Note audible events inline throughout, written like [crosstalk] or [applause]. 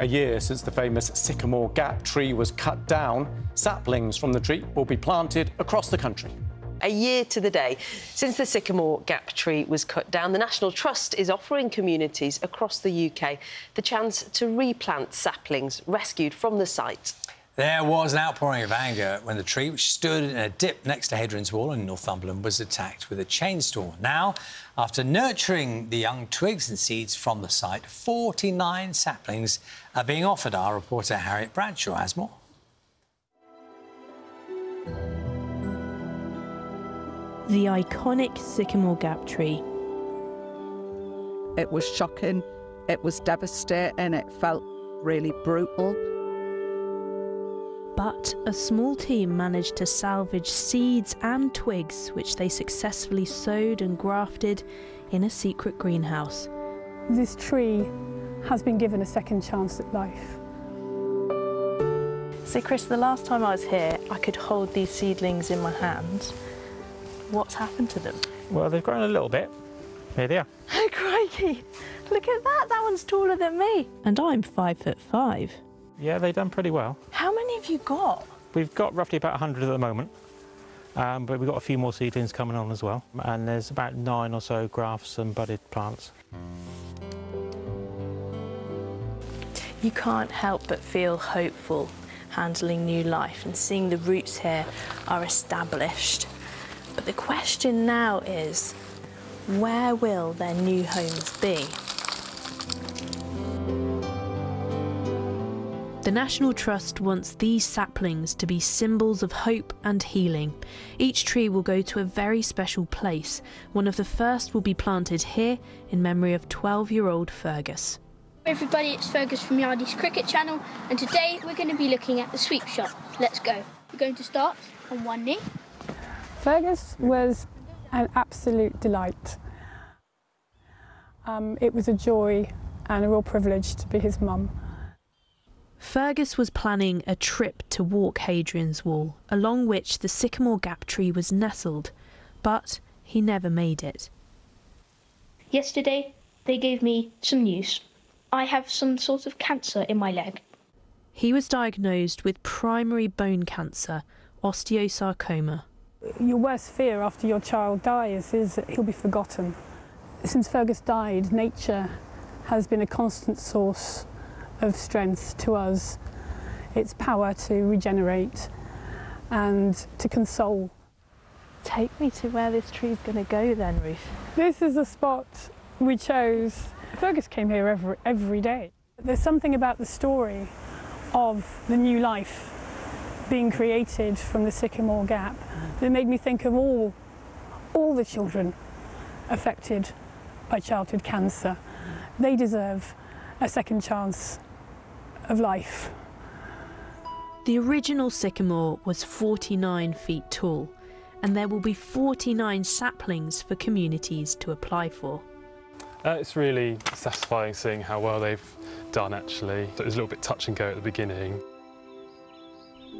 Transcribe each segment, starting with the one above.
A year since the famous Sycamore Gap tree was cut down, saplings from the tree will be planted across the country. A year to the day since the Sycamore Gap tree was cut down, the National Trust is offering communities across the UK the chance to replant saplings rescued from the site. There was an outpouring of anger when the tree, which stood in a dip next to Hadrian's Wall in Northumberland, was attacked with a chainsaw. Now, after nurturing the young twigs and seeds from the site, 49 saplings are being offered. Our reporter Harriet Bradshaw has more. The iconic Sycamore Gap tree. It was shocking, it was devastating, it felt really brutal but a small team managed to salvage seeds and twigs which they successfully sowed and grafted in a secret greenhouse. This tree has been given a second chance at life. See, Chris, the last time I was here, I could hold these seedlings in my hands. What's happened to them? Well, they've grown a little bit. Here they are. Oh, [laughs] crikey! Look at that, that one's taller than me. And I'm five foot five. Yeah, they've done pretty well. How many have you got? We've got roughly about 100 at the moment, um, but we've got a few more seedlings coming on as well. And there's about nine or so grafts and budded plants. You can't help but feel hopeful handling new life and seeing the roots here are established. But the question now is, where will their new homes be? The National Trust wants these saplings to be symbols of hope and healing. Each tree will go to a very special place. One of the first will be planted here in memory of 12 year old Fergus. Everybody, it's Fergus from Yardies Cricket Channel, and today we're going to be looking at the sweep shot. Let's go. We're going to start on one knee. Fergus was an absolute delight. Um, it was a joy and a real privilege to be his mum. Fergus was planning a trip to walk Hadrian's Wall, along which the Sycamore Gap tree was nestled, but he never made it. Yesterday, they gave me some news. I have some sort of cancer in my leg. He was diagnosed with primary bone cancer, osteosarcoma. Your worst fear after your child dies is that he'll be forgotten. Since Fergus died, nature has been a constant source of strength to us, its power to regenerate and to console. Take me to where this tree's going to go then, Ruth. This is the spot we chose. Fergus came here every, every day. There's something about the story of the new life being created from the Sycamore Gap that made me think of all, all the children affected by childhood cancer. They deserve a second chance of life. The original sycamore was 49 feet tall, and there will be 49 saplings for communities to apply for. Uh, it's really satisfying seeing how well they've done actually. It was a little bit touch and go at the beginning.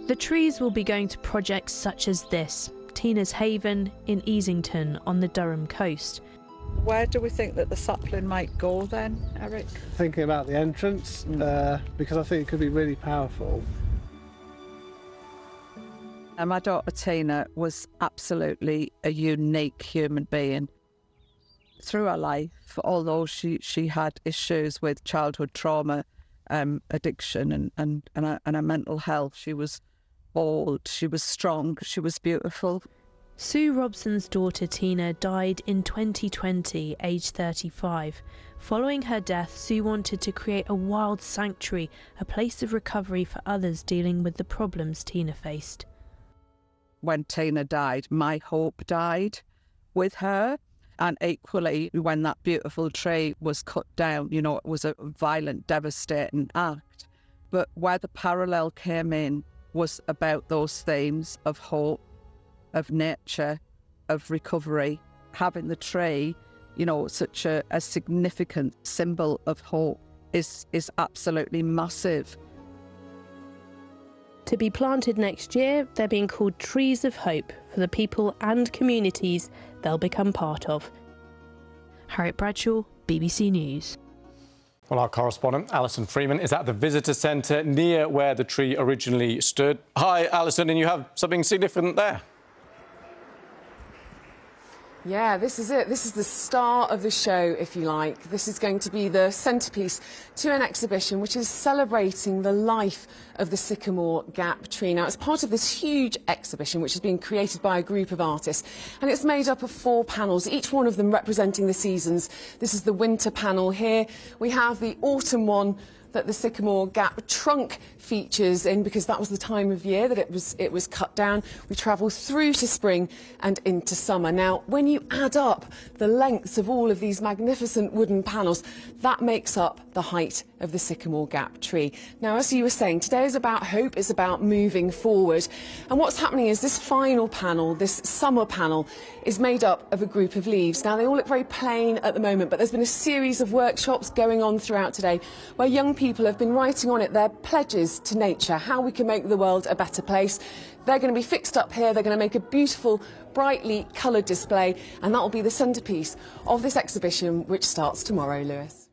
The trees will be going to projects such as this, Tina's Haven in Easington on the Durham coast, where do we think that the sapling might go then, Eric? Thinking about the entrance, mm. uh, because I think it could be really powerful. And my daughter Tina was absolutely a unique human being. Through her life, although she, she had issues with childhood trauma, um, addiction, and, and, and, her, and her mental health, she was bold, she was strong, she was beautiful. Sue Robson's daughter Tina died in 2020, aged 35. Following her death, Sue wanted to create a wild sanctuary, a place of recovery for others dealing with the problems Tina faced. When Tina died, my hope died with her. And equally, when that beautiful tree was cut down, you know, it was a violent, devastating act. But where the parallel came in was about those themes of hope of nature, of recovery, having the tree, you know, such a, a significant symbol of hope is, is absolutely massive. To be planted next year, they're being called Trees of Hope for the people and communities they'll become part of. Harriet Bradshaw, BBC News. Well, our correspondent, Alison Freeman, is at the visitor centre near where the tree originally stood. Hi, Alison, and you have something significant there. Yeah, this is it. This is the star of the show, if you like. This is going to be the centrepiece to an exhibition which is celebrating the life of the Sycamore Gap tree. Now, it's part of this huge exhibition which has been created by a group of artists, and it's made up of four panels, each one of them representing the seasons. This is the winter panel here. We have the autumn one that the Sycamore Gap trunk features in because that was the time of year that it was it was cut down. We travel through to spring and into summer. Now, when you add up the lengths of all of these magnificent wooden panels, that makes up the height of the Sycamore Gap tree. Now, as you were saying, today is about hope, it's about moving forward. And what's happening is this final panel, this summer panel, is made up of a group of leaves. Now, they all look very plain at the moment, but there's been a series of workshops going on throughout today where young people have been writing on it their pledges to nature, how we can make the world a better place. They're going to be fixed up here. They're going to make a beautiful, brightly coloured display, and that will be the centrepiece of this exhibition, which starts tomorrow, Lewis.